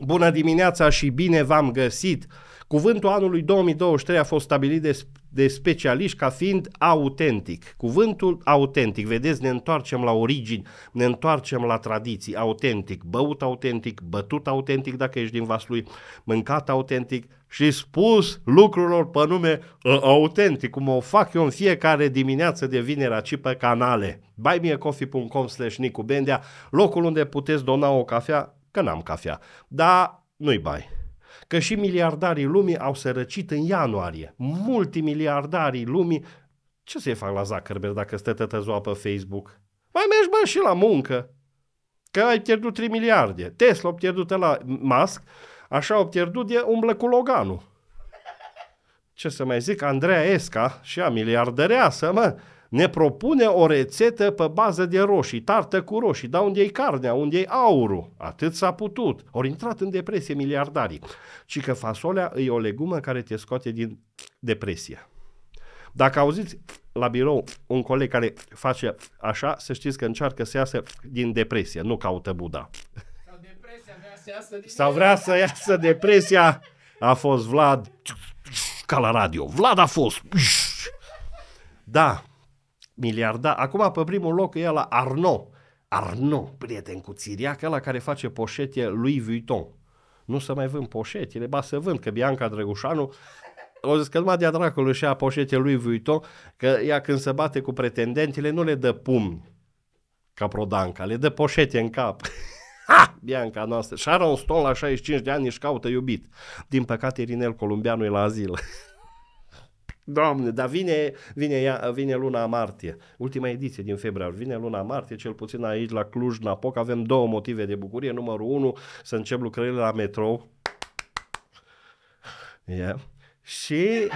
Bună dimineața și bine v-am găsit! Cuvântul anului 2023 a fost stabilit de, de specialiști ca fiind autentic. Cuvântul autentic, vedeți, ne întoarcem la origini, ne întoarcem la tradiții, autentic, băut autentic, bătut autentic dacă ești din Vaslui, mâncat autentic și spus lucrurilor pe nume uh, autentic, cum o fac eu în fiecare dimineață de vineri aici pe canale. buymeacoffee.com slash Nicu Bendea, locul unde puteți dona o cafea, că n-am cafea, dar nu-i bai că și miliardarii lumii au sărăcit în ianuarie. Multimiliardarii lumii, ce să-i fac la Zuckerberg dacă stă tătă ziua pe Facebook? Mai mergi bă și la muncă, că ai pierdut 3 miliarde. Tesla a pierdut la Musk, așa a pierdut de umblă cu Loganul. Ce să mai zic, Andreea Esca și a miliardăreasă, mă, ne propune o rețetă pe bază de roșii, tartă cu roșii, da unde e carnea, unde e aurul, atât s-a putut. Ori intrat în depresie miliardarii. Și că fasolea e o legumă care te scoate din depresie. Dacă auziți la birou un coleg care face așa, să știți că încearcă să iasă din depresie, nu caută Buddha. Sau depresia vrea să iasă din Sau vrea să iasă depresia. A fost Vlad ca la radio. Vlad a fost. Da, miliardar. Acum pe primul loc e la Arnaud. Arnaud, prieten cu țiriac, la care face poșete lui Vuitton. Nu să mai vând poșetele, ba să vând, că Bianca Drăgușanu o zis că numai de-a dracului și a poșete lui Vuitton, că ea când se bate cu pretendentele nu le dă pumni ca Prodanca, le dă poșete în cap. Ha! Bianca noastră. Sharon Stone la 65 de ani își caută iubit. Din păcate Irinel Columbianu e la azil. Doamne, dar vine, vine, vine luna martie, ultima ediție din februarie, vine luna martie, cel puțin aici la Cluj-Napoc, avem două motive de bucurie. Numărul unu, să încep lucrările la metrou. Yeah. Și,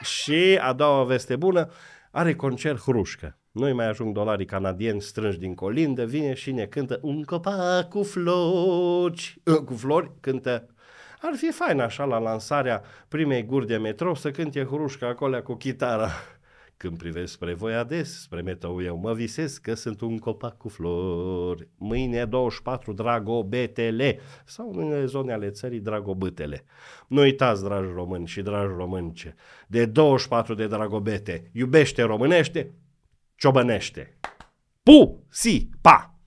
și a doua veste bună, are concert Hrușcă. Noi mai ajung dolarii canadieni strânși din colindă, vine și ne cântă un copac cu flori, cu flori, cântă ar fi fain așa la lansarea primei guri de metrou să cânte Hrușca acolo cu chitara. Când privesc spre voi ades, spre metrou eu mă visez că sunt un copac cu flori. Mâine 24 Dragobetele sau în zone ale țării Dragobâtele. Nu uitați, dragi români și dragi românce, de 24 de Dragobete, iubește românește, ciobănește. Pu, si, pa!